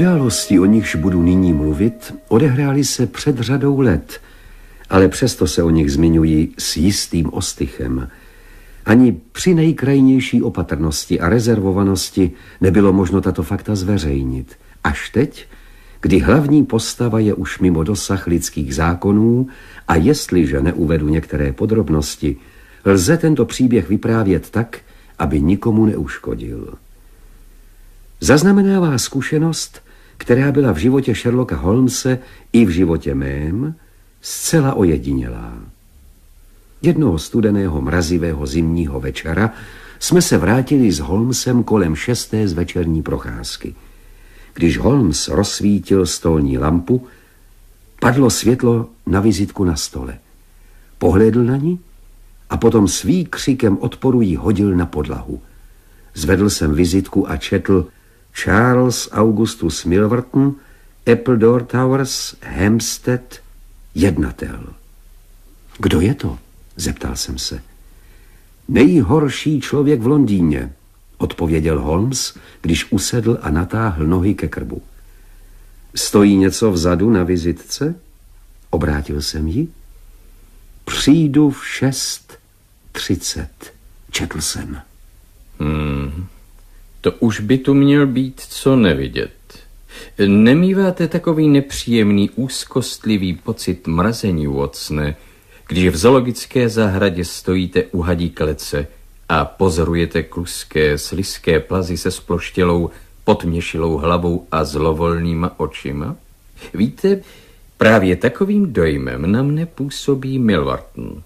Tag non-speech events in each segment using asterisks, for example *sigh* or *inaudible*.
Události, o nichž budu nyní mluvit, odehrály se před řadou let, ale přesto se o nich zmiňují s jistým ostychem. Ani při nejkrajnější opatrnosti a rezervovanosti nebylo možno tato fakta zveřejnit. Až teď, kdy hlavní postava je už mimo dosah lidských zákonů a jestliže neuvedu některé podrobnosti, lze tento příběh vyprávět tak, aby nikomu neuškodil. Zaznamenává zkušenost, která byla v životě Sherlocka Holmese i v životě mém zcela ojedinělá. Jednoho studeného mrazivého zimního večera jsme se vrátili s Holmesem kolem šesté z večerní procházky. Když Holmes rozsvítil stolní lampu, padlo světlo na vizitku na stole. Pohledl na ní a potom svý křikem odporu ji hodil na podlahu. Zvedl jsem vizitku a četl Charles Augustus Milverton, Appledore Towers, Hampstead, jednatel. Kdo je to? Zeptal jsem se. Nejhorší člověk v Londýně, odpověděl Holmes, když usedl a natáhl nohy ke krbu. Stojí něco vzadu na vizitce? Obrátil jsem ji. Přijdu v šest třicet, četl jsem. Hmm, to už by tu měl být co nevidět. Nemýváte takový nepříjemný, úzkostlivý pocit mrazení, Watsone, když v zoologické zahradě stojíte u hadí klece a pozorujete kluské, sliské plazy se sploštělou, potměšilou hlavou a zlovolnýma očima? Víte, právě takovým dojmem na mne působí Milvarton.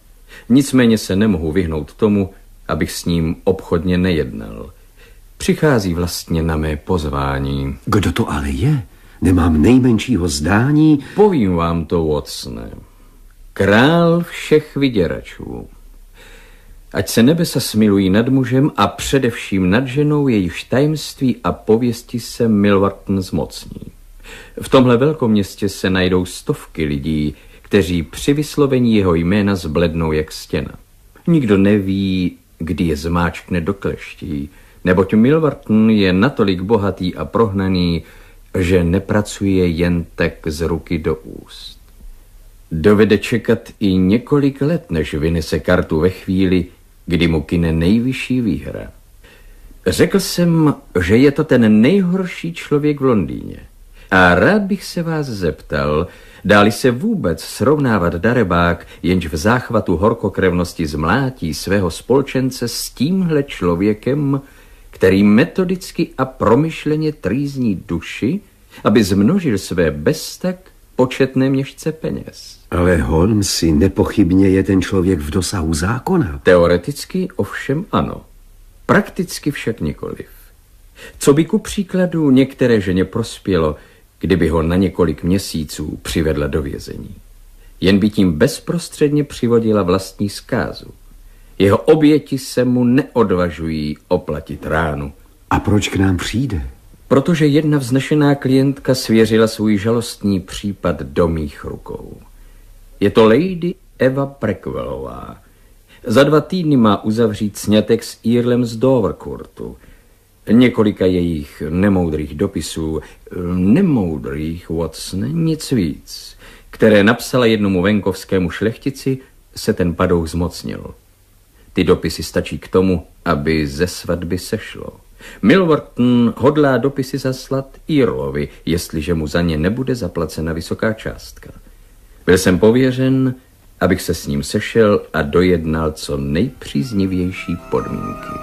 Nicméně se nemohu vyhnout tomu, abych s ním obchodně nejednal. Přichází vlastně na mé pozvání. Kdo to ale je? Nemám nejmenšího zdání. Povím vám to, Watsone. Král všech vyděračů. Ať se nebesa smilují nad mužem a především nad ženou, jejíž tajemství a pověsti se Milwarton zmocní. V tomhle velkom městě se najdou stovky lidí, kteří při vyslovení jeho jména zblednou jak stěna. Nikdo neví, kdy je zmáčkne do kleští, neboť Milwarton je natolik bohatý a prohnaný, že nepracuje jen tak z ruky do úst. Dovede čekat i několik let, než vynese kartu ve chvíli, kdy mu kine nejvyšší výhra. Řekl jsem, že je to ten nejhorší člověk v Londýně. A rád bych se vás zeptal, dáli se vůbec srovnávat darebák, jenž v záchvatu horkokrevnosti zmlátí svého spolčence s tímhle člověkem, který metodicky a promyšleně trýzní duši, aby zmnožil své bestak početné měšce peněz. Ale Holmesi nepochybně je ten člověk v dosahu zákona. Teoreticky ovšem ano. Prakticky však nikoliv. Co by ku příkladu některé ženě prospělo, kdyby ho na několik měsíců přivedla do vězení. Jen by tím bezprostředně přivodila vlastní zkázu. Jeho oběti se mu neodvažují oplatit ránu. A proč k nám přijde? Protože jedna vznešená klientka svěřila svůj žalostný případ do mých rukou. Je to Lady Eva Prekvelová. Za dva týdny má uzavřít snětek s Earlem z Dovercourtu. Několika jejich nemoudrých dopisů, nemoudrých, Watson, nic víc, které napsala jednomu venkovskému šlechtici, se ten padouch zmocnil. Ty dopisy stačí k tomu, aby ze svatby sešlo. Milwarton hodlá dopisy zaslat Earlovi, jestliže mu za ně nebude zaplacena vysoká částka. Byl jsem pověřen, abych se s ním sešel a dojednal co nejpříznivější podmínky.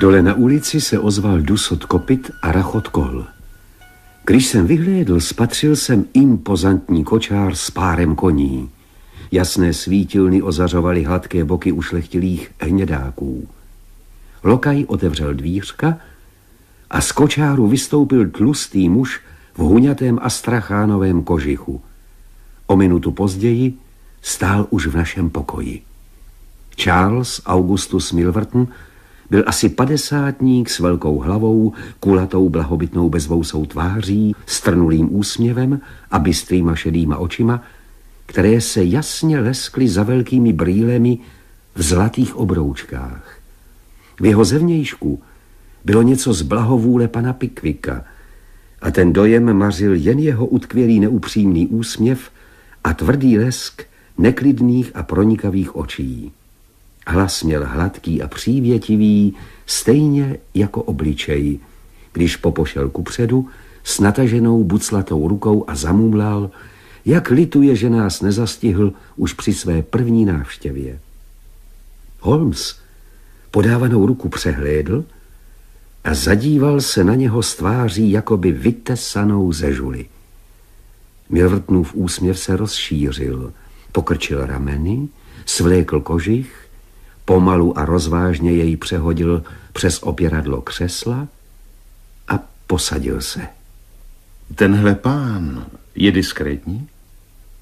Dole na ulici se ozval dusot kopit a rachot kol. Když jsem vyhlédl, spatřil jsem impozantní kočár s párem koní. Jasné svítilny ozařovaly hladké boky ušlechtilých hnědáků. Lokaj otevřel dvířka a z kočáru vystoupil tlustý muž v huňatém astrachánovém kožichu. O minutu později stál už v našem pokoji. Charles Augustus Milverton byl asi padesátník s velkou hlavou, kulatou blahobytnou bezvousou tváří, strnulým úsměvem a bystrýma šedýma očima, které se jasně leskly za velkými brýlemi v zlatých obroučkách. V jeho zevnějšku bylo něco z blahovůle pana Pikvika a ten dojem mařil jen jeho utkvělý neupřímný úsměv a tvrdý lesk neklidných a pronikavých očí. Hlas měl hladký a přívětivý, stejně jako obličej, když popošel kupředu s nataženou buclatou rukou a zamumlal, jak lituje, že nás nezastihl už při své první návštěvě. Holmes podávanou ruku přehlédl a zadíval se na něho s tváří jakoby vytesanou ze žuly. Milvrtnův úsměv se rozšířil, pokrčil rameny, svlékl kožich, pomalu a rozvážně jej přehodil přes opěradlo křesla a posadil se. Tenhle pán je diskrétní?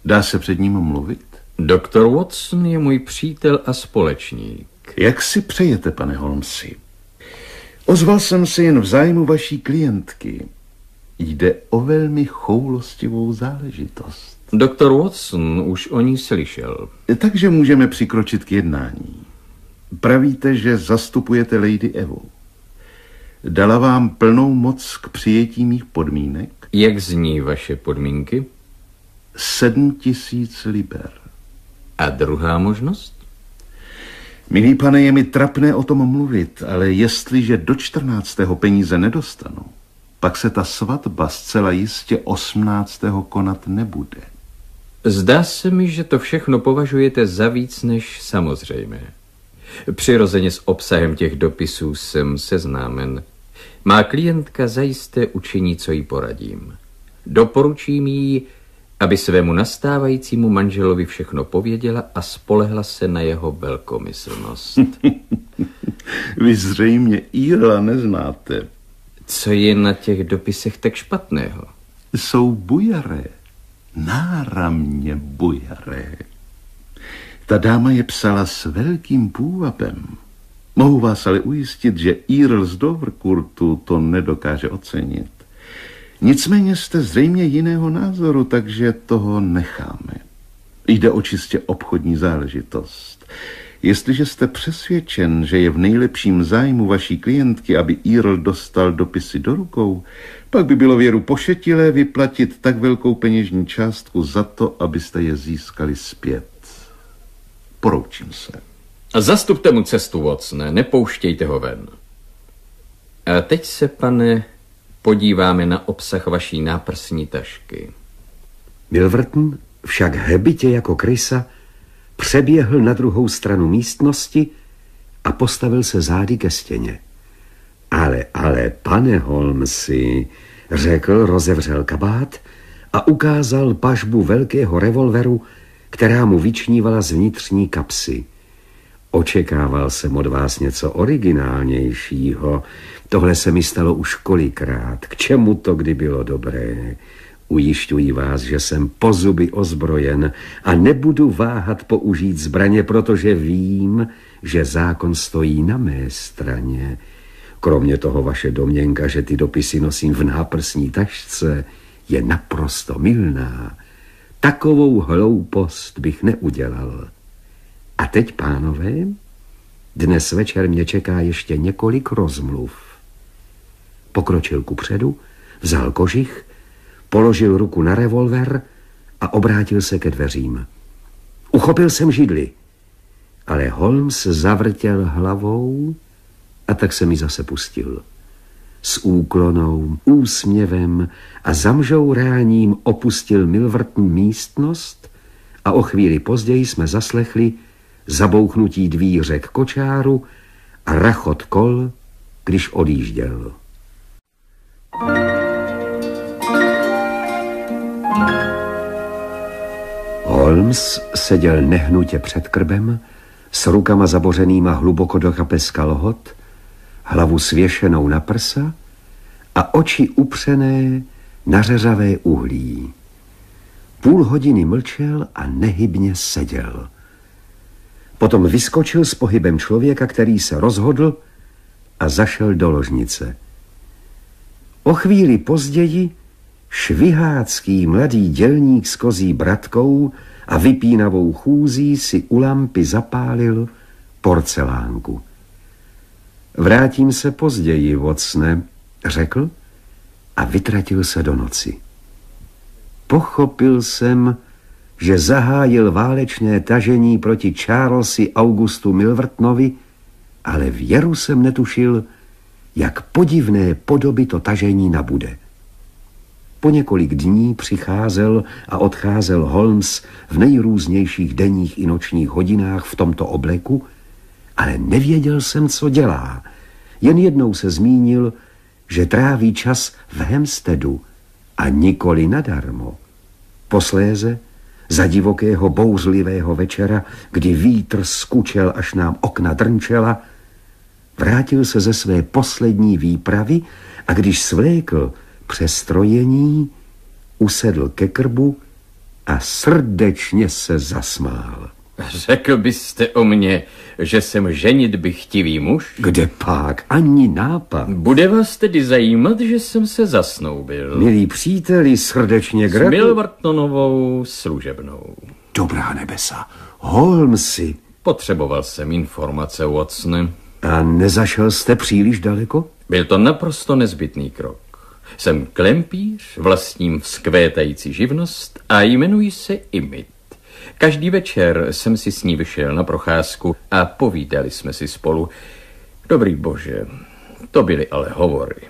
Dá se před ním mluvit? Doktor Watson je můj přítel a společník. Jak si přejete, pane Holmesi? Ozval jsem se jen v zájmu vaší klientky. Jde o velmi choulostivou záležitost. Doktor Watson už o ní slyšel. Takže můžeme přikročit k jednání. Pravíte, že zastupujete Lady Evu. Dala vám plnou moc k přijetí mých podmínek? Jak zní vaše podmínky? Sedm tisíc liber. A druhá možnost? Milý pane, je mi trapné o tom mluvit, ale jestliže do 14. peníze nedostanu, pak se ta svatba zcela jistě 18. konat nebude. Zdá se mi, že to všechno považujete za víc než samozřejmé. Přirozeně s obsahem těch dopisů jsem seznámen. Má klientka zajisté učiní, co jí poradím. Doporučím jí, aby svému nastávajícímu manželovi všechno pověděla a spolehla se na jeho velkomyslnost. *laughs* Vy zřejmě Írla neznáte. Co je na těch dopisech tak špatného? Jsou bujaré. Náramně bujaré. Ta dáma je psala s velkým půvabem. Mohu vás ale ujistit, že Earl z Doverkurtu to nedokáže ocenit. Nicméně jste zřejmě jiného názoru, takže toho necháme. Jde o čistě obchodní záležitost. Jestliže jste přesvědčen, že je v nejlepším zájmu vaší klientky, aby Earl dostal dopisy do rukou, pak by bylo věru pošetilé vyplatit tak velkou peněžní částku za to, abyste je získali zpět. Poroučím se. Zastupte mu cestu, Watsone, nepouštějte ho ven. A teď se, pane, podíváme na obsah vaší náprsní tašky. Milvrton však hebitě jako krysa přeběhl na druhou stranu místnosti a postavil se zády ke stěně. Ale, ale, pane Holmesi, řekl, rozevřel kabát a ukázal pažbu velkého revolveru, která mu vyčnívala z vnitřní kapsy. Očekával jsem od vás něco originálnějšího. Tohle se mi stalo už kolikrát. K čemu to kdy bylo dobré? Ujišťuji vás, že jsem po zuby ozbrojen a nebudu váhat použít zbraně, protože vím, že zákon stojí na mé straně. Kromě toho vaše domněnka, že ty dopisy nosím v náprsní tašce, je naprosto milná. Takovou hloupost bych neudělal. A teď, pánové, dnes večer mě čeká ještě několik rozmluv. Pokročil ku předu, vzal kožich, položil ruku na revolver a obrátil se ke dveřím. Uchopil jsem židli, ale Holmes zavrtěl hlavou a tak se mi zase pustil. S úklonou, úsměvem a zamžouráním opustil Milvrtn místnost a o chvíli později jsme zaslechli zabouchnutí dvíře k kočáru a rachot kol, když odjížděl. Holmes seděl nehnutě před krbem, s rukama zabořenýma hluboko do kapes kalhot, hlavu svěšenou na prsa a oči upřené na řeřavé uhlí. Půl hodiny mlčel a nehybně seděl. Potom vyskočil s pohybem člověka, který se rozhodl a zašel do ložnice. O chvíli později švihácký mladý dělník s kozí bratkou a vypínavou chůzí si u lampy zapálil porcelánku. Vrátím se později, Vocne, řekl a vytratil se do noci. Pochopil jsem, že zahájil válečné tažení proti Charlesi Augustu Milvrtnovi, ale věru jsem netušil, jak podivné podoby to tažení nabude. Po několik dní přicházel a odcházel Holmes v nejrůznějších denních i nočních hodinách v tomto obleku, ale nevěděl jsem, co dělá. Jen jednou se zmínil, že tráví čas v Hemstedu a nikoli nadarmo. Posléze, za divokého bouřlivého večera, kdy vítr skučel, až nám okna drnčela, vrátil se ze své poslední výpravy a když svlékl přestrojení, usedl ke krbu a srdečně se zasmál. Řekl byste o mně, že jsem ženit by chtivý muž? Kde pak? Ani nápad. Bude vás tedy zajímat, že jsem se zasnoubil. Milí příteli, srdečně gratuluji. S Milvartonovou služebnou. Dobrá nebesa. Holmesy. Potřeboval jsem informace, Watson. A nezašel jste příliš daleko? Byl to naprosto nezbytný krok. Jsem klempíř, vlastním vzkvétající živnost a jmenuji se Imit. Každý večer jsem si s ní vyšel na procházku a povídali jsme si spolu. Dobrý bože, to byly ale hovory.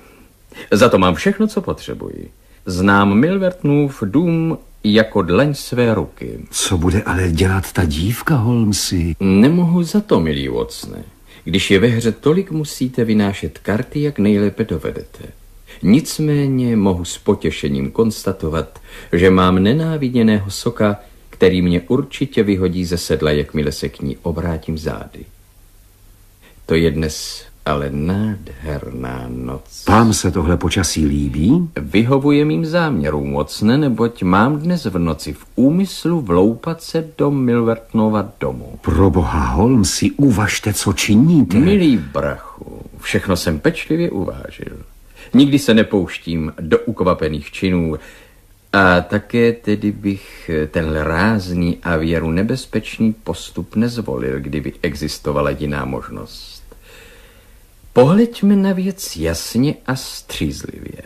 Za to mám všechno, co potřebuji. Znám Milvertnův dům jako dlaň své ruky. Co bude ale dělat ta dívka, Holmesy? Nemohu za to, milý Vocne. Když je ve hře tolik, musíte vynášet karty, jak nejlépe dovedete. Nicméně mohu s potěšením konstatovat, že mám nenáviděného soka, který mě určitě vyhodí ze sedla, jakmile se k ní obrátím zády. To je dnes ale nádherná noc. Vám se tohle počasí líbí? Vyhovuje mým záměrům mocne, neboť mám dnes v noci v úmyslu vloupat se do Milvertnova domu. Pro boha, Holmesi, uvažte, co činíte. Milý brachu, všechno jsem pečlivě uvážil. Nikdy se nepouštím do ukvapených činů a také tedy bych ten rázný a věru nebezpečný postup nezvolil, kdyby existovala jiná možnost. Pohleďme na věc jasně a střízlivě.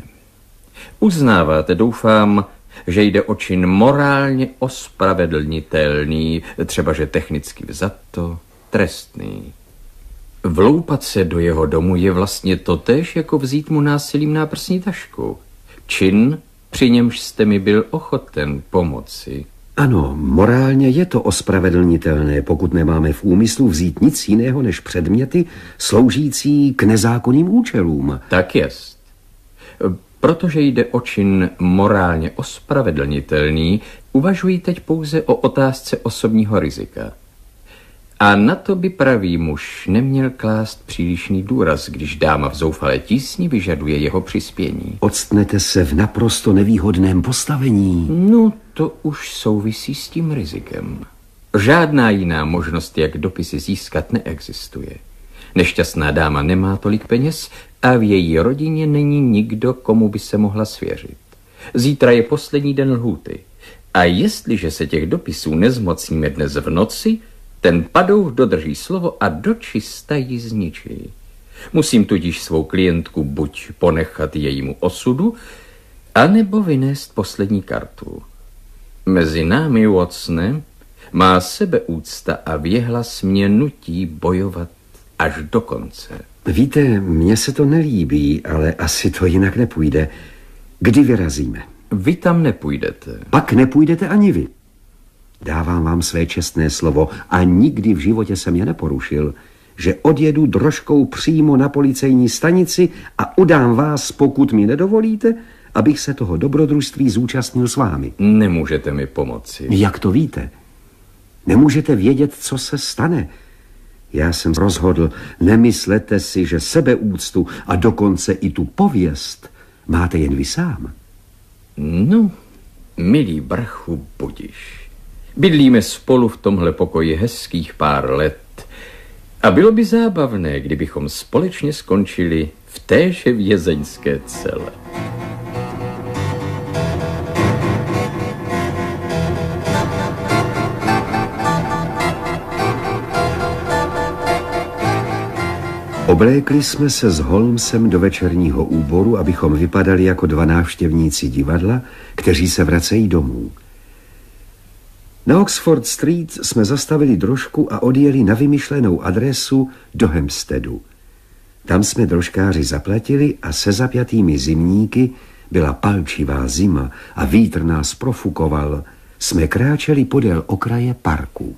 Uznáváte, doufám, že jde o čin morálně ospravedlnitelný, třeba že technicky vzato, trestný. Vloupat se do jeho domu je vlastně totéž, jako vzít mu násilím náprsní tašku. Čin, při němž jste mi byl ochoten pomoci. Ano, morálně je to ospravedlnitelné, pokud nemáme v úmyslu vzít nic jiného než předměty sloužící k nezákonným účelům. Tak jest. Protože jde o čin morálně ospravedlnitelný, uvažuji teď pouze o otázce osobního rizika. A na to by pravý muž neměl klást přílišný důraz, když dáma v zoufalé tísni vyžaduje jeho přispění. Odstnete se v naprosto nevýhodném postavení. No, to už souvisí s tím rizikem. Žádná jiná možnost, jak dopisy získat, neexistuje. Nešťastná dáma nemá tolik peněz a v její rodině není nikdo, komu by se mohla svěřit. Zítra je poslední den lhůty. A jestliže se těch dopisů nezmocníme dnes v noci, ten padouch dodrží slovo a dočista ji zničí. Musím tudíž svou klientku buď ponechat jejímu osudu, anebo vynést poslední kartu. Mezi námi, Watsone, má sebeúcta a věhlas mě nutí bojovat až do konce. Víte, mně se to nelíbí, ale asi to jinak nepůjde. Kdy vyrazíme? Vy tam nepůjdete. Pak nepůjdete ani vy. Dávám vám své čestné slovo a nikdy v životě jsem je neporušil, že odjedu drožkou přímo na policejní stanici a udám vás, pokud mi nedovolíte, abych se toho dobrodružství zúčastnil s vámi. Nemůžete mi pomoci. Jak to víte? Nemůžete vědět, co se stane. Já jsem rozhodl, nemyslete si, že sebeúctu a dokonce i tu pověst máte jen vy sám. No, milý brachu, budiš. Bydlíme spolu v tomhle pokoji hezkých pár let a bylo by zábavné, kdybychom společně skončili v téže vězeňské cele. Oblékli jsme se s Holmesem do večerního úboru, abychom vypadali jako dva návštěvníci divadla, kteří se vracejí domů. Na Oxford Street jsme zastavili drožku a odjeli na vymyšlenou adresu do Hempsteadu. Tam jsme drožkáři zaplatili a se zapjatými zimníky byla palčivá zima a vítr nás profukoval. Jsme kráčeli podél okraje parku.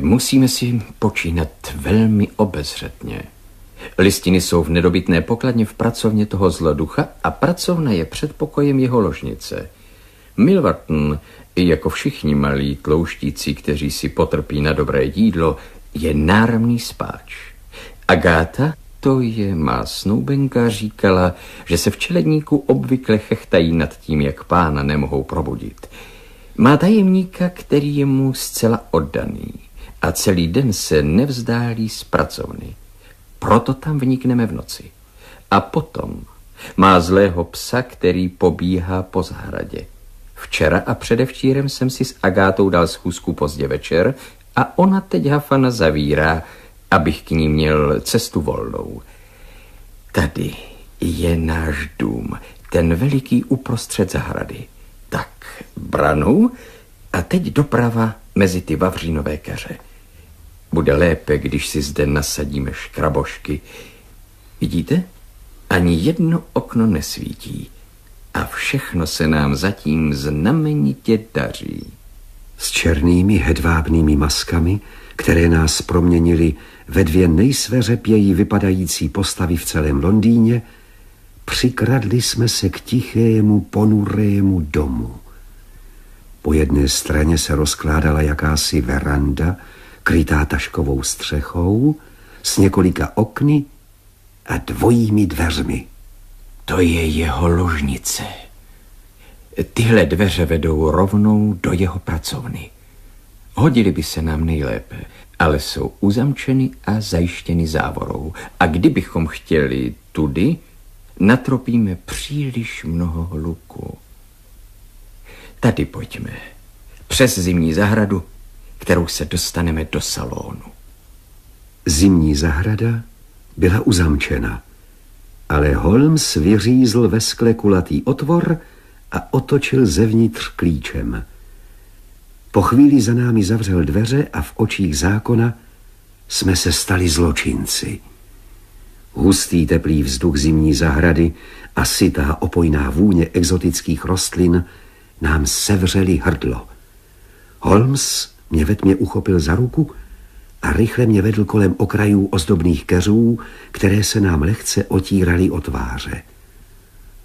Musíme si počínat velmi obezřetně. Listiny jsou v nedobytné pokladně v pracovně toho zloducha a pracovna je před pokojem jeho ložnice. Milvarton, jako všichni malí tlouštíci, kteří si potrpí na dobré jídlo, je náramný spáč. Agáta, to je má snoubenka, říkala, že se v čeledníku obvykle chechtají nad tím, jak pána nemohou probudit. Má tajemníka, který je mu zcela oddaný a celý den se nevzdálí z pracovny. Proto tam vnikneme v noci. A potom má zlého psa, který pobíhá po zahradě. Včera a předevčírem jsem si s Agátou dal schůzku pozdě večer a ona teď Hafana zavírá, abych k ní měl cestu volnou. Tady je náš dům, ten veliký uprostřed zahrady. Tak, branu a teď doprava mezi ty vavřínové keře. Bude lépe, když si zde nasadíme škrabošky. Vidíte? Ani jedno okno nesvítí a všechno se nám zatím znamenitě daří. S černými hedvábnými maskami, které nás proměnili ve dvě nejsveřepěji vypadající postavy v celém Londýně, přikradli jsme se k tichému, ponurému domu. Po jedné straně se rozkládala jakási veranda, krytá taškovou střechou, s několika okny a dvojími dveřmi. To je jeho ložnice. Tyhle dveře vedou rovnou do jeho pracovny. Hodili by se nám nejlépe, ale jsou uzamčeny a zajištěny závorou. A kdybychom chtěli tudy, natropíme příliš mnoho hluku. Tady pojďme. Přes zimní zahradu kterou se dostaneme do salonu. Zimní zahrada byla uzamčena, ale Holmes vyřízl ve skle kulatý otvor a otočil zevnitř klíčem. Po chvíli za námi zavřel dveře a v očích zákona jsme se stali zločinci. Hustý teplý vzduch zimní zahrady a sytá opojná vůně exotických rostlin nám sevřeli hrdlo. Holmes mě ve tmě uchopil za ruku a rychle mě vedl kolem okrajů ozdobných keřů, které se nám lehce otírali o tváře.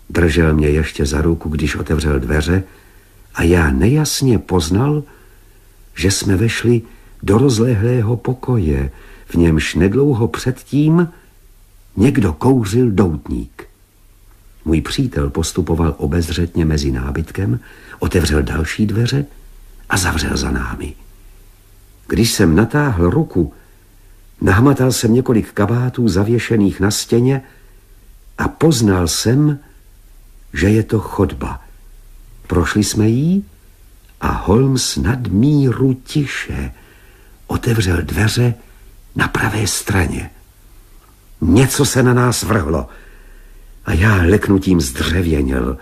Držel mě ještě za ruku, když otevřel dveře a já nejasně poznal, že jsme vešli do rozlehlého pokoje, v němž nedlouho předtím někdo kouřil doutník. Můj přítel postupoval obezřetně mezi nábytkem, otevřel další dveře a zavřel za námi. Když jsem natáhl ruku, nahmatal jsem několik kabátů zavěšených na stěně a poznal jsem, že je to chodba. Prošli jsme jí a Holmes nadmíru tiše otevřel dveře na pravé straně. Něco se na nás vrhlo a já leknutím zdřevěnil,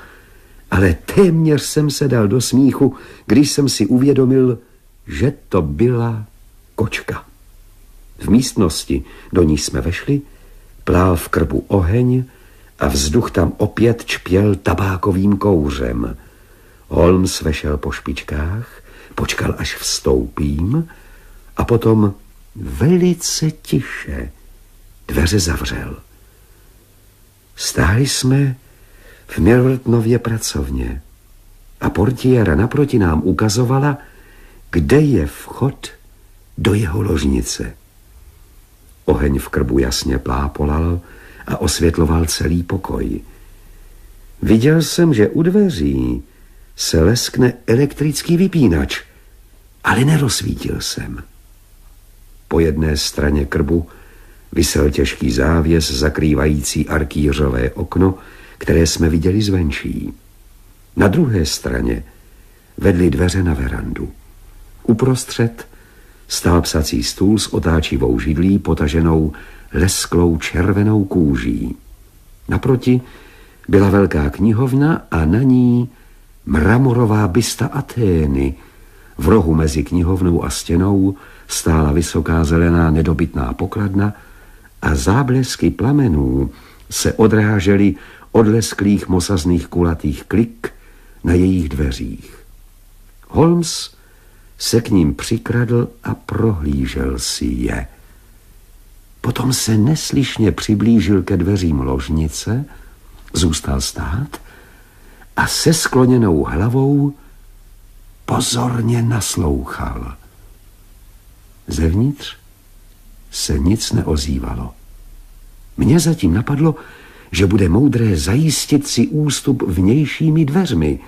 ale téměř jsem se dal do smíchu, když jsem si uvědomil, že to byla kočka. V místnosti, do ní jsme vešli, plál v krbu oheň a vzduch tam opět čpěl tabákovým kouřem. Holmes vešel po špičkách, počkal, až vstoupím a potom velice tiše dveře zavřel. Stáli jsme v Milvertnově pracovně a portiera naproti nám ukazovala, kde je vchod do jeho ložnice. Oheň v krbu jasně plápolal a osvětloval celý pokoj. Viděl jsem, že u dveří se leskne elektrický vypínač, ale nerozsvítil jsem. Po jedné straně krbu vysel těžký závěs zakrývající arkýřové okno, které jsme viděli zvenčí. Na druhé straně vedly dveře na verandu. Uprostřed stál psací stůl s otáčivou židlí potaženou lesklou červenou kůží. Naproti byla velká knihovna a na ní mramorová bysta Atény. V rohu mezi knihovnou a stěnou stála vysoká zelená nedobytná pokladna a záblesky plamenů se odrážely od lesklých mosazných kulatých klik na jejich dveřích. Holmes se k ním přikradl a prohlížel si je. Potom se neslyšně přiblížil ke dveřím ložnice, zůstal stát a se skloněnou hlavou pozorně naslouchal. Zevnitř se nic neozývalo. Mně zatím napadlo, že bude moudré zajistit si ústup vnějšími dveřmi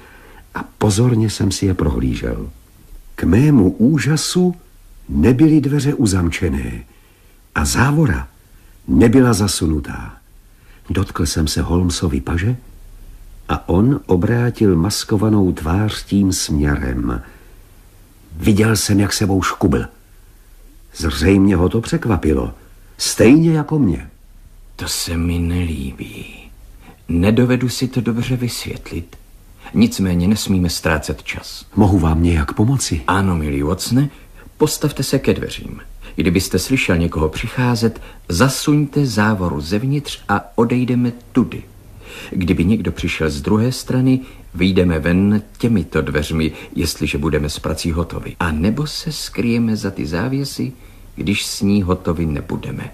a pozorně jsem si je prohlížel. K mému úžasu nebyly dveře uzamčené a závora nebyla zasunutá. Dotkl jsem se Holmesovi paže a on obrátil maskovanou tvář tím směrem. Viděl jsem, jak sebou škubl. Zřejmě ho to překvapilo, stejně jako mě. To se mi nelíbí. Nedovedu si to dobře vysvětlit. Nicméně nesmíme ztrácet čas. Mohu vám nějak pomoci? Ano, milý Vocne, postavte se ke dveřím. Kdybyste slyšel někoho přicházet, zasuňte závoru zevnitř a odejdeme tudy. Kdyby někdo přišel z druhé strany, vyjdeme ven těmito dveřmi, jestliže budeme s prací hotovi. A nebo se skryjeme za ty závěsy, když s ní hotovi nebudeme.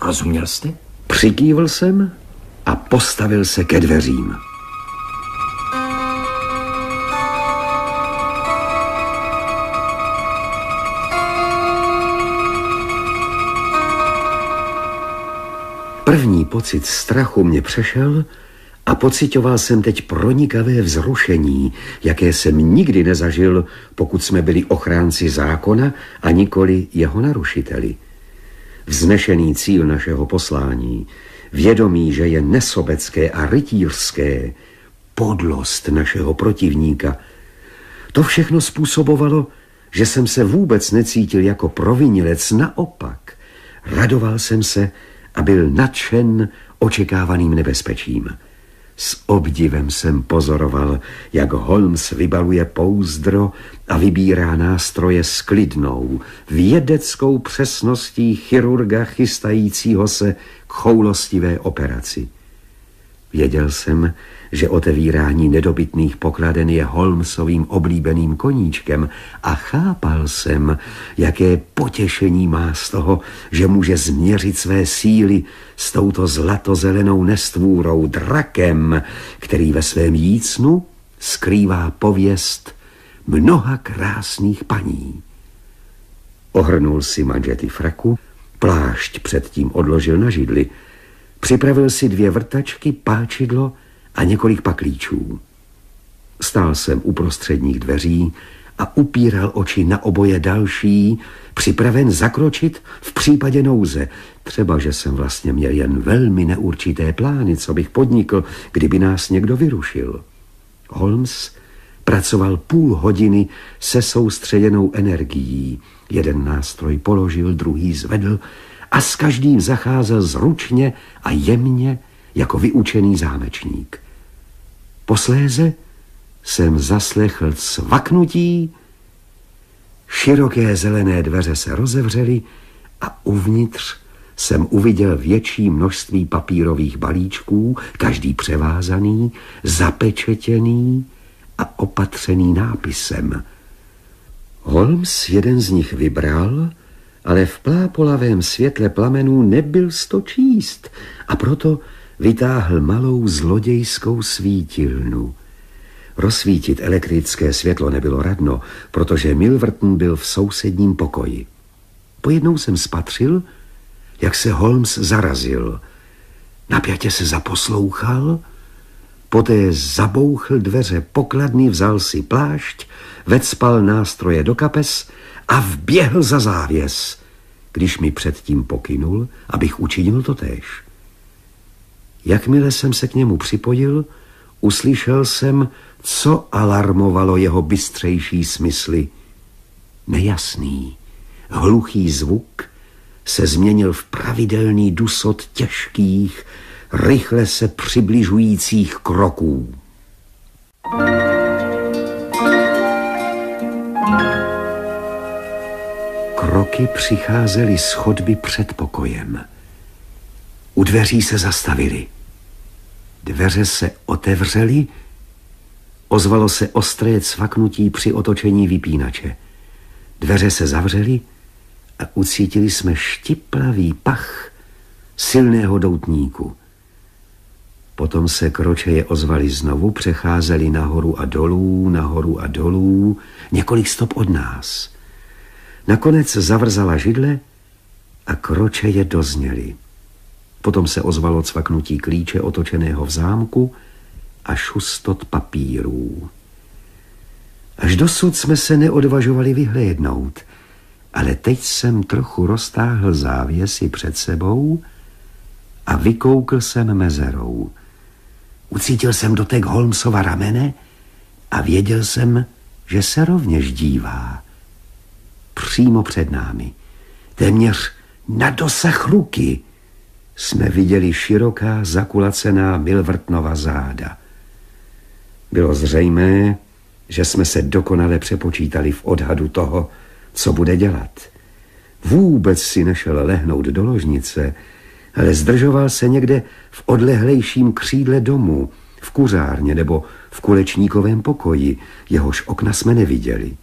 Rozuměl jste? Přikývl jsem a postavil se ke dveřím. První pocit strachu mě přešel a pocitoval jsem teď pronikavé vzrušení, jaké jsem nikdy nezažil, pokud jsme byli ochránci zákona a nikoli jeho narušiteli. Vznešený cíl našeho poslání, vědomí, že je nesobecké a rytířské, podlost našeho protivníka, to všechno způsobovalo, že jsem se vůbec necítil jako provinilec, naopak. Radoval jsem se, a byl nadšen očekávaným nebezpečím. S obdivem jsem pozoroval, jak Holmes vybaluje pouzdro a vybírá nástroje s klidnou, vědeckou přesností chirurga chystajícího se k choulostivé operaci. Věděl jsem, že otevírání nedobytných pokladen je Holmesovým oblíbeným koníčkem a chápal jsem, jaké potěšení má z toho, že může změřit své síly s touto zlatozelenou nestvůrou drakem, který ve svém jícnu skrývá pověst mnoha krásných paní. Ohrnul si manžety fraku, plášť předtím odložil na židli, připravil si dvě vrtačky, páčidlo a několik paklíčů. Stál jsem u prostředních dveří a upíral oči na oboje další, připraven zakročit v případě nouze. Třeba, že jsem vlastně měl jen velmi neurčité plány, co bych podnikl, kdyby nás někdo vyrušil. Holmes pracoval půl hodiny se soustředěnou energií. Jeden nástroj položil, druhý zvedl a s každým zacházel zručně a jemně jako vyučený zámečník. Posléze jsem zaslechl cvaknutí, široké zelené dveře se rozevřely a uvnitř jsem uviděl větší množství papírových balíčků, každý převázaný, zapečetěný a opatřený nápisem. Holmes jeden z nich vybral, ale v plápolavém světle plamenů nebyl sto číst a proto vytáhl malou zlodějskou svítilnu. Rozsvítit elektrické světlo nebylo radno, protože Milverton byl v sousedním pokoji. Pojednou jsem spatřil, jak se Holmes zarazil. Napjatě se zaposlouchal, poté zabouchl dveře pokladny, vzal si plášť, vecpal nástroje do kapes a vběhl za závěs, když mi předtím pokynul, abych učinil to též. Jakmile jsem se k němu připojil, uslyšel jsem, co alarmovalo jeho bystřejší smysly. Nejasný, hluchý zvuk se změnil v pravidelný dusot těžkých, rychle se přibližujících kroků. Kroky přicházely z chodby před pokojem. U dveří se zastavili. Dveře se otevřely, ozvalo se ostré cvaknutí při otočení vypínače. Dveře se zavřely a ucítili jsme štiplavý pach silného doutníku. Potom se kročeje ozvali znovu, přecházeli nahoru a dolů, nahoru a dolů, několik stop od nás. Nakonec zavrzala židle a kročeje dozněly. Potom se ozvalo cvaknutí klíče otočeného v zámku a šustot papírů. Až dosud jsme se neodvažovali vyhlédnout, ale teď jsem trochu roztáhl závěsy před sebou a vykoukl jsem mezerou. Ucítil jsem dotek Holmesova ramene a věděl jsem, že se rovněž dívá. Přímo před námi, téměř na dosah ruky, jsme viděli široká zakulacená Milvrtnova záda. Bylo zřejmé, že jsme se dokonale přepočítali v odhadu toho, co bude dělat. Vůbec si nešel lehnout do ložnice, ale zdržoval se někde v odlehlejším křídle domu, v kuřárně nebo v kulečníkovém pokoji, jehož okna jsme neviděli.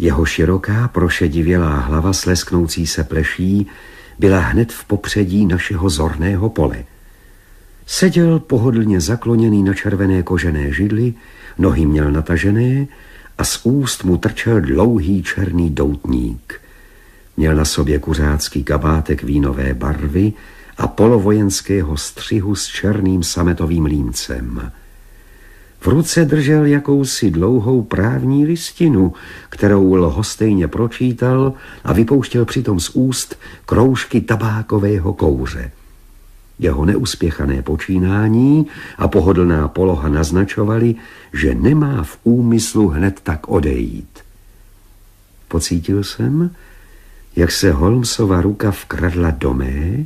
Jeho široká prošedivělá hlava slesknoucí se pleší byla hned v popředí našeho zorného pole. Seděl pohodlně zakloněný na červené kožené židli, nohy měl natažené a z úst mu trčel dlouhý černý doutník. Měl na sobě kuřácký kabátek vínové barvy a polovojenského střihu s černým sametovým límcem. V ruce držel jakousi dlouhou právní listinu, kterou lhostejně pročítal a vypouštěl přitom z úst kroužky tabákového kouře. Jeho neuspěchané počínání a pohodlná poloha naznačovali, že nemá v úmyslu hned tak odejít. Pocítil jsem, jak se Holmesova ruka vkradla do mé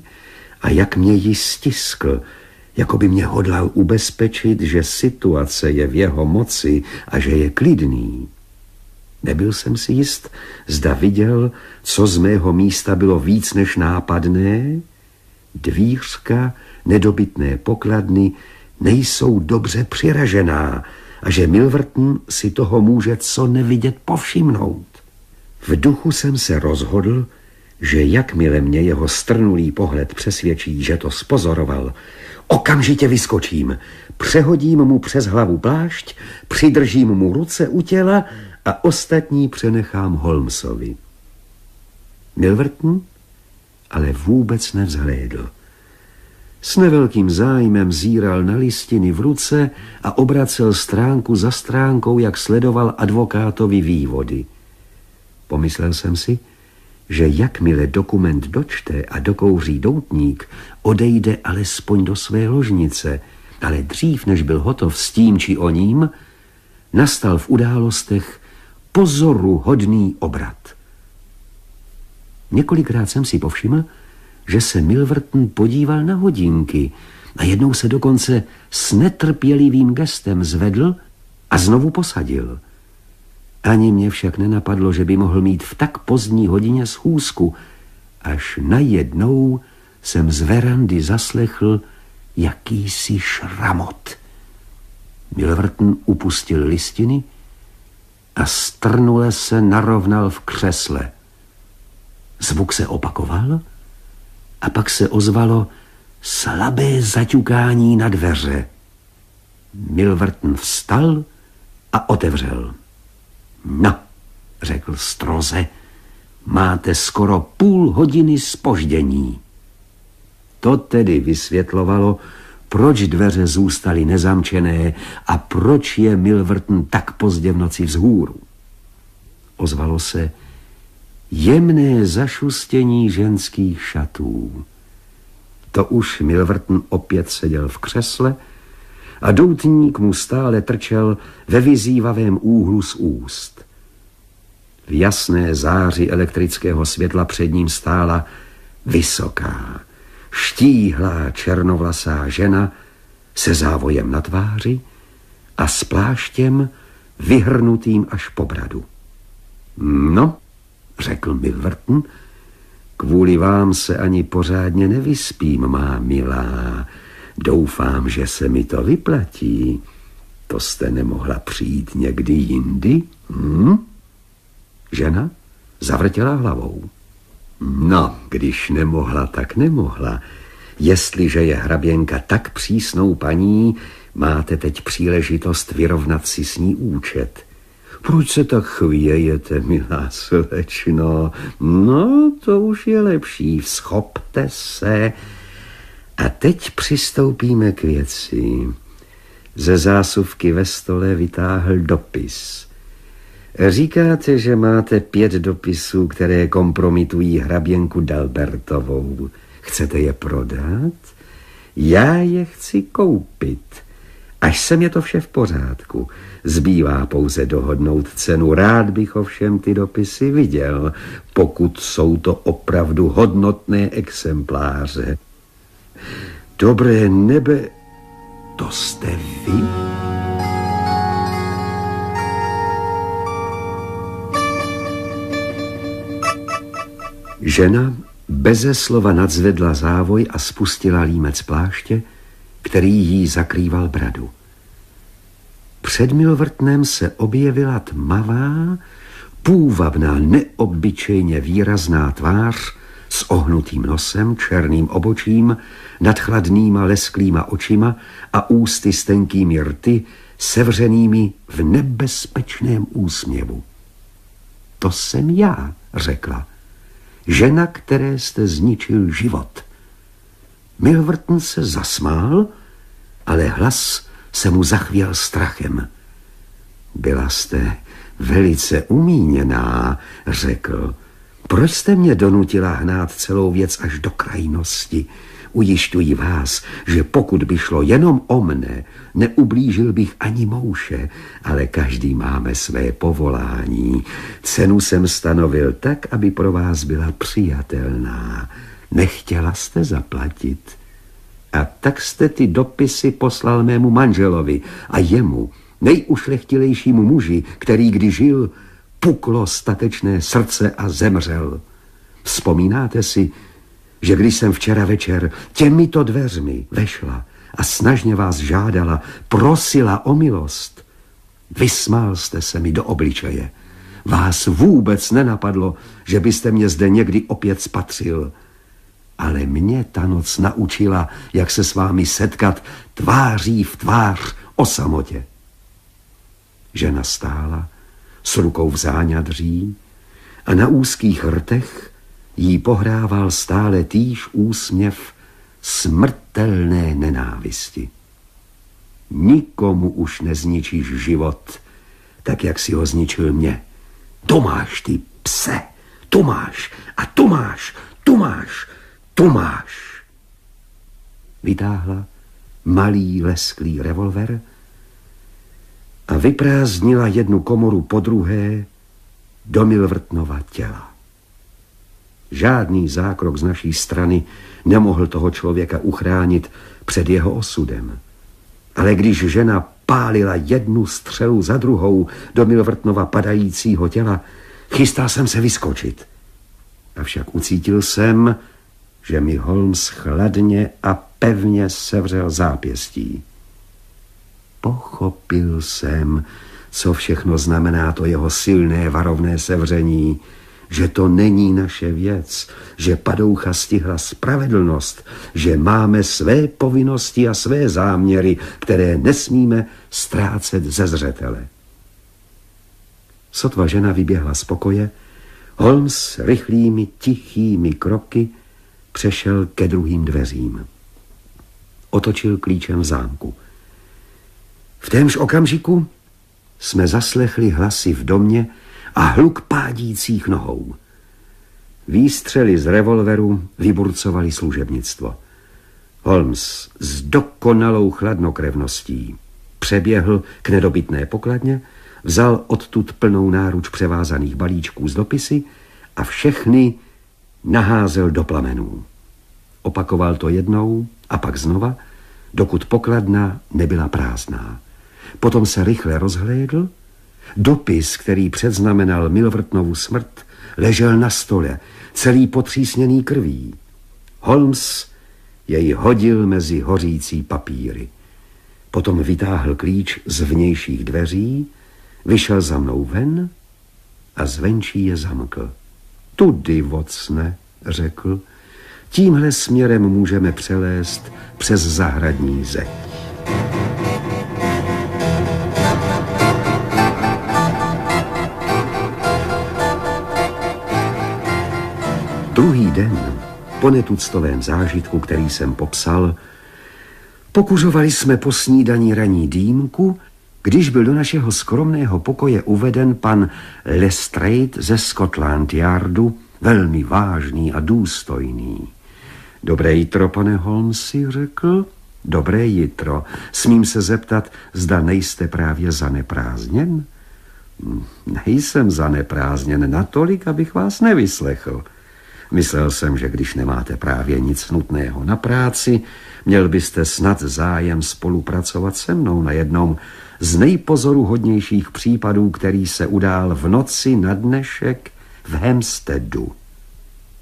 a jak mě ji stiskl, jako by mě hodlal ubezpečit, že situace je v jeho moci a že je klidný. Nebyl jsem si jist, zda viděl, co z mého místa bylo víc než nápadné. Dvířka, nedobytné pokladny nejsou dobře přiražená a že Milverton si toho může co nevidět povšimnout. V duchu jsem se rozhodl, že jakmile mě jeho strnulý pohled přesvědčí, že to spozoroval, okamžitě vyskočím, přehodím mu přes hlavu plášť, přidržím mu ruce u těla a ostatní přenechám Holmesovi. Milverton ale vůbec nevzhlédl. S nevelkým zájmem zíral na listiny v ruce a obracel stránku za stránkou, jak sledoval advokátovi vývody. Pomyslel jsem si, že jakmile dokument dočte a dokouří doutník, odejde alespoň do své ložnice, ale dřív, než byl hotov s tím či o ním, nastal v událostech pozoru hodný obrat. Několikrát jsem si povšiml, že se Milverton podíval na hodinky a jednou se dokonce s netrpělivým gestem zvedl a znovu posadil – ani mě však nenapadlo, že by mohl mít v tak pozdní hodině schůzku, až najednou jsem z verandy zaslechl jakýsi šramot. Milverton upustil listiny a strnule se narovnal v křesle. Zvuk se opakoval a pak se ozvalo slabé zaťukání na dveře. Milverton vstal a otevřel. No, řekl stroze, máte skoro půl hodiny spoždění. To tedy vysvětlovalo, proč dveře zůstaly nezamčené a proč je Milverton tak pozdě v noci vzhůru. Ozvalo se jemné zašustění ženských šatů. To už Milverton opět seděl v křesle a doutník mu stále trčel ve vyzývavém úhlu z úst. V jasné záři elektrického světla před ním stála Vysoká, štíhlá černovlasá žena se závojem na tváři a s pláštěm vyhrnutým až po bradu. No, řekl Milverton, kvůli vám se ani pořádně nevyspím, má milá. Doufám, že se mi to vyplatí. To jste nemohla přijít někdy jindy? Hm? Žena zavrtěla hlavou. No, když nemohla, tak nemohla. Jestliže je hraběnka tak přísnou paní, máte teď příležitost vyrovnat si s ní účet. Proč se tak chvějete, milá slečno? No, to už je lepší, schopte se. A teď přistoupíme k věci. Ze zásuvky ve stole vytáhl dopis. Říkáte, že máte pět dopisů, které kompromitují hraběnku Dalbertovou. Chcete je prodat? Já je chci koupit. Až se mě to vše v pořádku. Zbývá pouze dohodnout cenu. Rád bych ovšem ty dopisy viděl, pokud jsou to opravdu hodnotné exempláře. Dobré nebe, to jste vy? Žena beze slova nadzvedla závoj a spustila límec pláště, který jí zakrýval bradu. Před milvrtnem se objevila tmavá, půvabná, neobyčejně výrazná tvář s ohnutým nosem, černým obočím, nad chladnýma lesklýma očima a ústy s tenkými rty, sevřenými v nebezpečném úsměvu. To jsem já, řekla. Žena, které jste zničil život. Milvrton se zasmál, ale hlas se mu zachvěl strachem. Byla jste velice umíněná, řekl. Proč jste mě donutila hnát celou věc až do krajnosti? Ujišťuji vás, že pokud by šlo jenom o mne, neublížil bych ani mouše, ale každý máme své povolání. Cenu jsem stanovil tak, aby pro vás byla přijatelná. Nechtěla jste zaplatit. A tak jste ty dopisy poslal mému manželovi a jemu, nejušlechtilejšímu muži, který kdy žil, puklo statečné srdce a zemřel. Vzpomínáte si, že když jsem včera večer těmito dveřmi vešla a snažně vás žádala, prosila o milost, vysmál jste se mi do obličeje. Vás vůbec nenapadlo, že byste mě zde někdy opět spatřil. Ale mě ta noc naučila, jak se s vámi setkat tváří v tvář o samotě. Žena stála s rukou v záňadří a na úzkých rtech jí pohrával stále týž úsměv smrtelné nenávisti. Nikomu už nezničíš život, tak jak si ho zničil mě. Tu máš, ty pse, tu máš a tu máš, tu máš, tu máš. Vytáhla malý lesklý revolver a vyprázdnila jednu komoru po druhé do Milvrtnova těla. Žádný zákrok z naší strany nemohl toho člověka uchránit před jeho osudem. Ale když žena pálila jednu střelu za druhou do Milvrtnova padajícího těla, chystal jsem se vyskočit. Avšak ucítil jsem, že mi Holmes chladně a pevně sevřel zápěstí. Pochopil jsem, co všechno znamená to jeho silné varovné sevření, že to není naše věc, že padoucha stihla spravedlnost, že máme své povinnosti a své záměry, které nesmíme ztrácet ze zřetele. Sotva žena vyběhla z pokoje, Holmes rychlými, tichými kroky přešel ke druhým dveřím. Otočil klíčem zámku. V témž okamžiku jsme zaslechli hlasy v domě a hluk pádících nohou. Výstřely z revolveru vyburcovali služebnictvo. Holmes s dokonalou chladnokrevností přeběhl k nedobytné pokladně, vzal odtud plnou náruč převázaných balíčků z dopisy a všechny naházel do plamenů. Opakoval to jednou a pak znova, dokud pokladna nebyla prázdná. Potom se rychle rozhlédl. Dopis, který předznamenal Milvrtnovu smrt, ležel na stole, celý potřísněný krví. Holmes jej hodil mezi hořící papíry. Potom vytáhl klíč z vnějších dveří, vyšel za mnou ven a zvenčí je zamkl. Tudy, vocne, řekl, tímhle směrem můžeme přelézt přes zahradní zeď. Druhý den, po netuctovém zážitku, který jsem popsal, pokuřovali jsme po snídaní raní dýmku, když byl do našeho skromného pokoje uveden pan Lestrade ze Scotland Yardu, velmi vážný a důstojný. Dobré jitro, pane Holmesi, řekl. Dobré jitro. Smím se zeptat, zda nejste právě zaneprázdněn? Hm, nejsem zaneprázdněn natolik, abych vás nevyslechl. Myslel jsem, že když nemáte právě nic nutného na práci, měl byste snad zájem spolupracovat se mnou na jednom z nejpozoruhodnějších případů, který se udál v noci na dnešek v Hemstedu.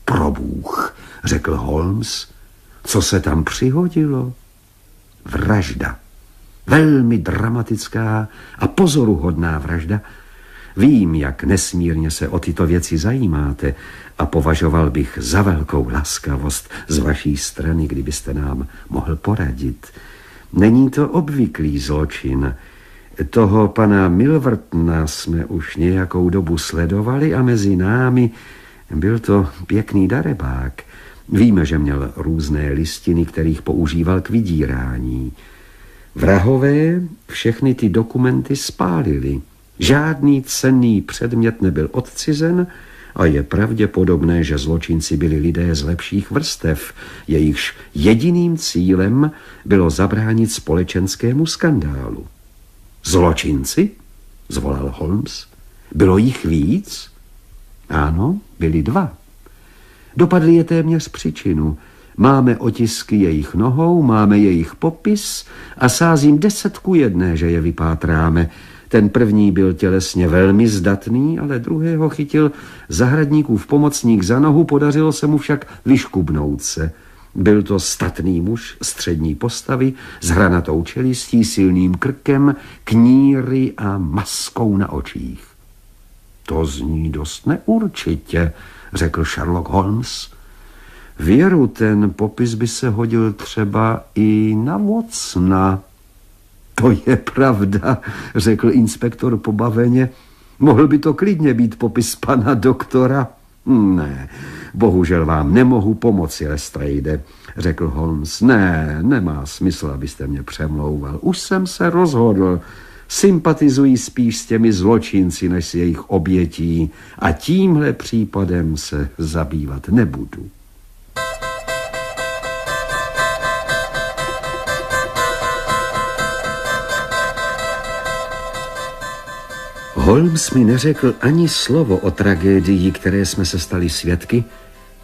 Probůh, řekl Holmes, co se tam přihodilo? Vražda. Velmi dramatická a pozoruhodná vražda. Vím, jak nesmírně se o tyto věci zajímáte a považoval bych za velkou laskavost z vaší strany, kdybyste nám mohl poradit. Není to obvyklý zločin, toho pana Milvrtna jsme už nějakou dobu sledovali a mezi námi byl to pěkný darebák. Víme, že měl různé listiny, kterých používal k vydírání. Vrahové všechny ty dokumenty spálili. Žádný cenný předmět nebyl odcizen a je pravděpodobné, že zločinci byli lidé z lepších vrstev, jejichž jediným cílem bylo zabránit společenskému skandálu. Zločinci? Zvolal Holmes. Bylo jich víc? Ano, byli dva. Dopadli je téměř příčinu. Máme otisky jejich nohou, máme jejich popis a sázím desetku jedné, že je vypátráme. Ten první byl tělesně velmi zdatný, ale druhého chytil zahradníkův pomocník za nohu, podařilo se mu však vyškubnout se. Byl to statný muž střední postavy s hranatou čelistí, silným krkem, kníry a maskou na očích. To zní dost neurčitě, řekl Sherlock Holmes. Věru, ten popis by se hodil třeba i na Watsona. To je pravda, řekl inspektor pobaveně. Mohl by to klidně být popis pana doktora. Ne, bohužel vám nemohu pomoci, Lestrade, řekl Holmes. Ne, nemá smysl, abyste mě přemlouval. Už jsem se rozhodl. Sympatizují spíš s těmi zločinci, než s jejich obětí a tímhle případem se zabývat nebudu. Holmes mi neřekl ani slovo o tragédii, které jsme se stali svědky,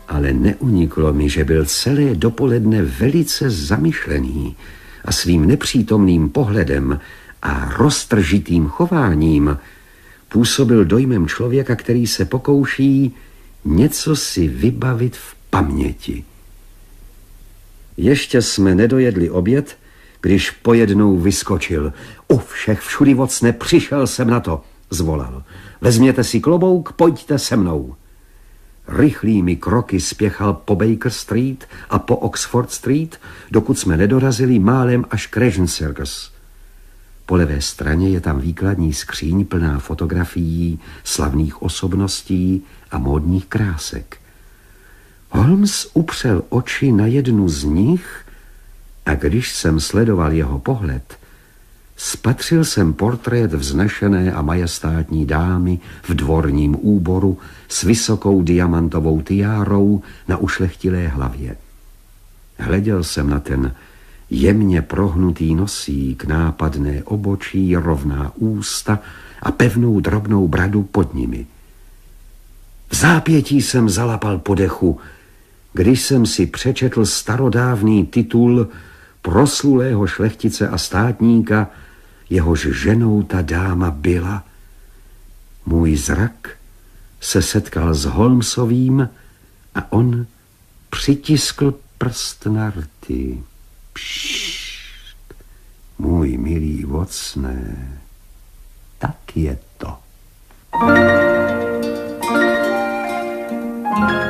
ale neuniklo mi, že byl celé dopoledne velice zamyšlený a svým nepřítomným pohledem a roztržitým chováním působil dojmem člověka, který se pokouší něco si vybavit v paměti. Ještě jsme nedojedli oběd, když pojednou vyskočil. U všech všudy vocne, přišel jsem na to zvolal. Vezměte si klobouk, pojďte se mnou. Rychlými kroky spěchal po Baker Street a po Oxford Street, dokud jsme nedorazili málem až k Regent Circus. Po levé straně je tam výkladní skříň plná fotografií slavných osobností a módních krásek. Holmes upřel oči na jednu z nich a když jsem sledoval jeho pohled, Spatřil jsem portrét vznešené a majestátní dámy v dvorním úboru s vysokou diamantovou tiárou na ušlechtilé hlavě. Hleděl jsem na ten jemně prohnutý nosík, nápadné obočí, rovná ústa a pevnou drobnou bradu pod nimi. V zápětí jsem zalapal po dechu, když jsem si přečetl starodávný titul proslulého šlechtice a státníka, jehož ženou ta dáma byla, můj zrak se setkal s Holmesovým a on přitiskl prst na rty. Pšt, můj milý vocné, tak je to. Thank you.